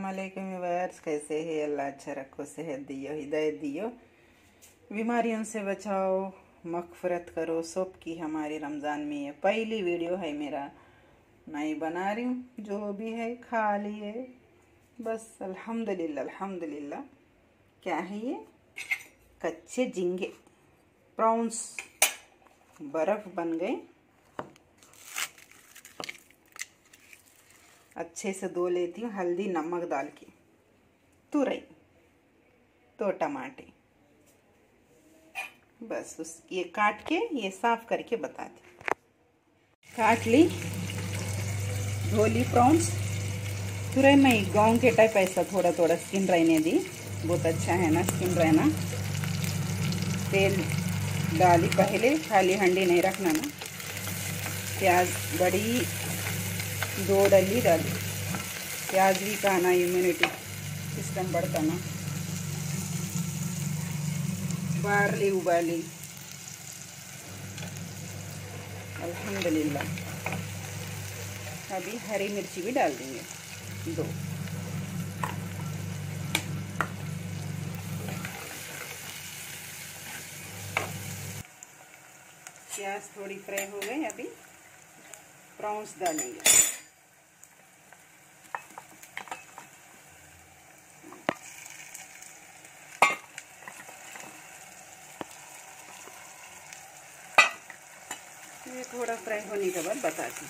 वालेकुम व्यूअर्स, कैसे है? अल्लाह अच्छा रखो, सेहत दियो, हिदायत दियो। बीमारियों से बचाओ, मगफरत करो, सब की हमारी रमज़ान में ये पहली वीडियो है मेरा। नहीं बना रही हूँ, जो भी है, खा लिए। बस, अल्हम्दुलिल्लाह अल्हम्दुलिल्लाह। क्या है ये? कच्चे झींगे। प्रॉन्स। बर्फ़ बन गए अच्छे से धो लेती हूँ, हल्दी, नमक डाल के। तुरई तो टमाटे। बस उस, ये काट के, ये साफ़ करके बता दी काट ली, धो ली प्रॉन्स। तुरई में गाँव के टाइप ऐसा थोड़ा थोड़ा स्किन रहने दी। बहुत अच्छा है ना स्किन रहना। तेल डाली पहले, खाली हंडी नहीं रखना ना। प्याज बड़ी दो डली डाली प्याज भी खाना इम्यूनिटी सिस्टम बढ़ता ना बारली, उबाली। अल्हम्दुलिल्लाह। अभी हरी मिर्ची भी डाल देंगे। दो। प्याज थोड़ी फ्राई हो गई, अभी प्रॉन्स डालेंगे। ये थोड़ा फ्राई होने के बाद बताती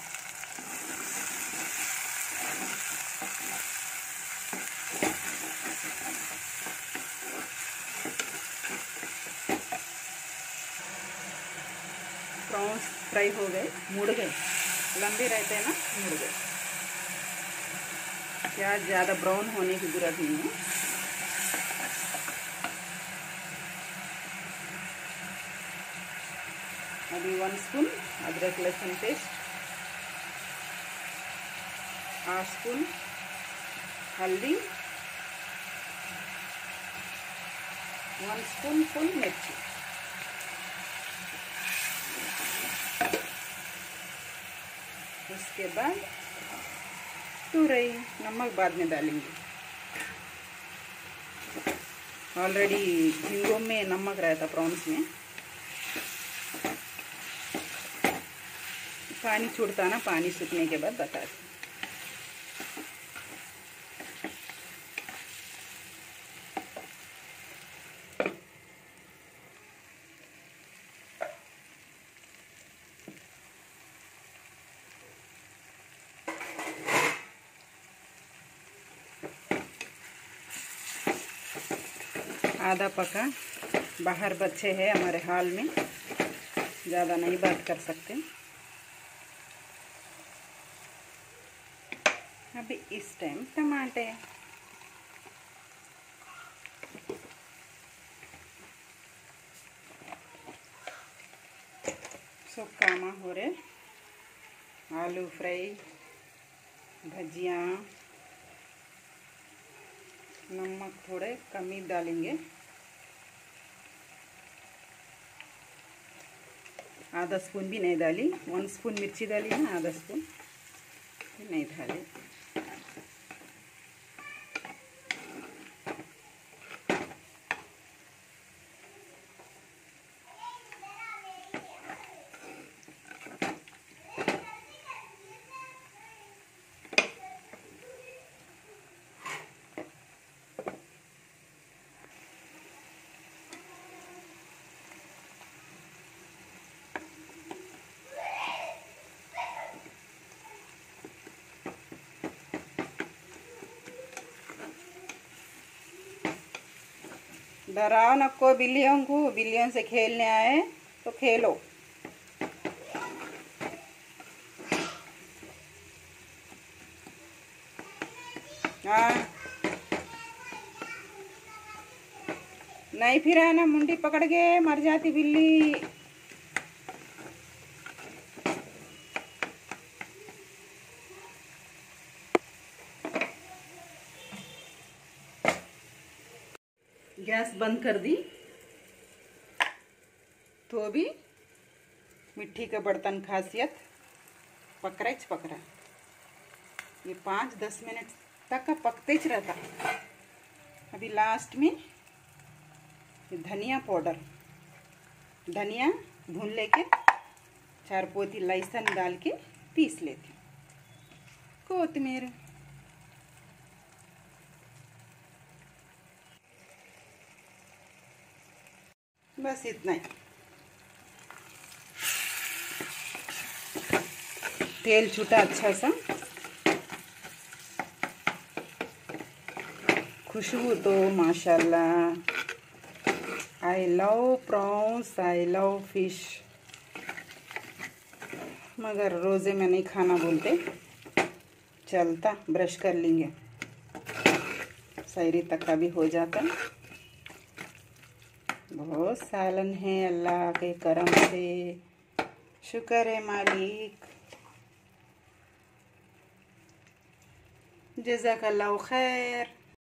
प्रॉन्स फ्राई हो गए। मुड़ गए। लंबे रहते हैं ना? मुड़ गए। प्याज ज़्यादा ब्राउन होने की ज़रूरत नहीं है। अभी वन स्पून अदरक लहसुन पेस्ट हाफ़ स्पून हल्दी वन स्पून फुल मिर्ची उसके बाद तुरई नमक बाद में डालेंगे। ऑलरेडी झींगों में नमक रहता प्रॉन्स में। पानी छूटता ना, पानी सूखने के बाद बता आधा पका, बाहर बच्चे हैं हमारे हाल में, ज़्यादा नहीं बात कर सकते। अभी इस टाइम टमाटे सब काम हो रहे आलू फ्राई, भजिया, नमक थोड़े कम ही डालेंगे। आधा स्पून भी नहीं डाली वन स्पून मिर्ची डाली ना आधा स्पून नहीं डाली। डराओ नको बिल्लियों को, बिल्लियों से खेलने आए तो खेलो। हाँ। नहीं फिर ना मुंडी पकड़ के मर जाती बिल्ली। गैस बंद कर दी। तो अभी मिट्टी का बर्तन खासियत पकड़ा पकड़ा। ये पाँच दस मिनट तक पकते च रहता। अभी लास्ट में धनिया पाउडर, धनिया भून लेके चार पोती लहसुन डाल के पीस लेती कोतमीर बस इतना ही। तेल छूटा अच्छा सा। खुशबू तो माशाल्लाह। I love prawns I love fish मगर रोज़े में नहीं खाना बोलते। चलता ब्रश कर लेंगे। सैरी तक का भी हो जाता। बहुत सालन है अल्लाह के करम से। शुक्र है मालिक। जजाक खैर।